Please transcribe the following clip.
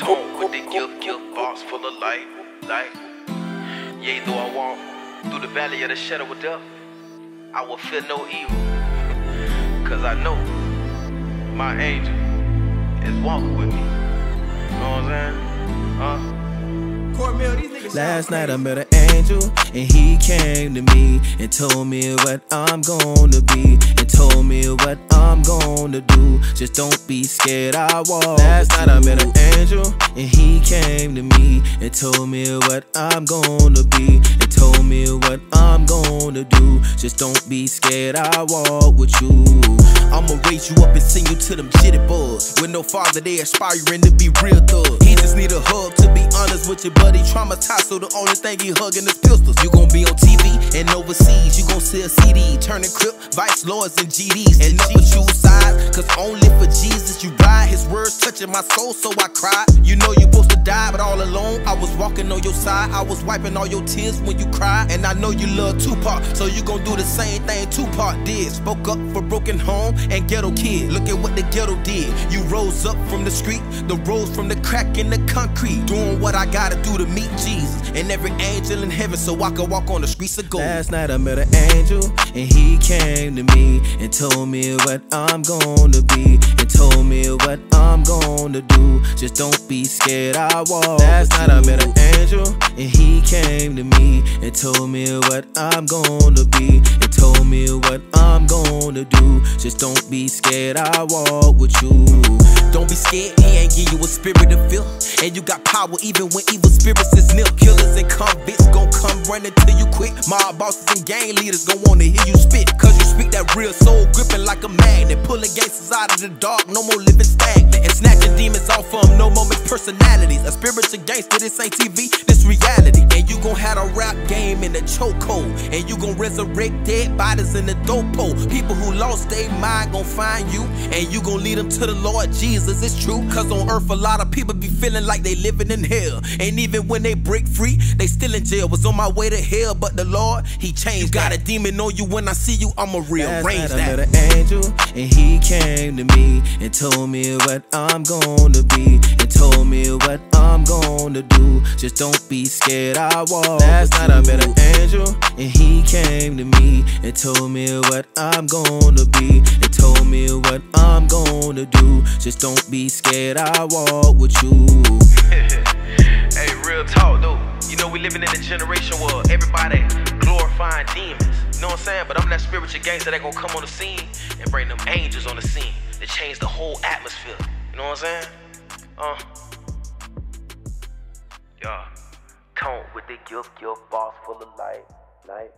Tonk Wit Tha Gift, gift box full of light, light. Yea, though I walk through the valley of the shadow of death, I will fear no evil. Cause I know my angel is walking with me. You know what I'm saying? Huh? Last night I met an angel and he came to me and told me what I'm gonna be and told me what I'm gonna do. Just don't be scared, I walk. Last night I met an angel and he came to me and told me what I'm gonna be gonna do. Just don't be scared, I walk with you. I'ma raise you up and send you to them jitty bugs. With no father, they aspiring to be real thugs. He just need a hug to be honest with your buddy. Traumatized, so the only thing he hugging is pistols. You gon' be on TV and overseas. You gon' sell CD, turning crip, vice lords and GDs. And never choose sides, cause only for Jesus you ride. His words touching my soul, so I cried. You know you supposed to die, but all alone, I was walking on your side. I was wiping all your tears when you cried. And I know you love Tupac, so you gon' do the same thing Tupac did. Spoke up for broken home and ghetto kid. Look at what the ghetto did. You rose up from the street, the rose from the crack in the concrete. Doing what I gotta do to meet Jesus and every angel in heaven so I can walk on the streets of gold. Last night I met an angel and he came to me and told me what I'm gonna be and told me what I'm gonna do. Just don't be scared, I walk. Last night I met an angel and he came to me and told me what I'm gonna be and told me what I'm gonna do. Just don't be scared, I walk with you. Don't be scared, he ain't give you a spirit of fear. And you got power even when evil spirits is nil. Killers and convicts gon' come running till you quit. Mob bosses and gang leaders gon' wanna hear you spit. Cause you speak that real soul, gripping like a magnet. Pulling gangsters out of the dark, no more living stagnant. And snatching demons off them, no more mixed personalities. A spiritual gangster, this ain't TV, this reality. And you gon' have a rap game in the chokehold. And you gon' resurrect dead bodies in the dope hole. People who lost their mind gon' find you. And you gon' lead them to the Lord Jesus. It's true, cause on earth a lot of people be feeling like they living in hell. And even when they break free, they still in jail. Was on my way to hell, but the Lord, He changed. Got a demon on you when I see you, I'ma rearrange Last night that. I met an angel and he came to me and told me what I'm gonna be and told me what I'm gonna do. Just don't be scared, I walk. Last night I met an angel and he came to me and told me what I'm gonna be and told me what I'm gonna do. Just don't be scared, I walk with you. hey, real talk though. You know we living in a generation where everybody glorifying demons. You know what I'm saying? But I'm that spiritual gangster that gonna come on the scene and bring them angels on the scene to change the whole atmosphere. You know what I'm saying? Uh. Yeah. Tonk Wit Tha Gift, gift box full of light, light.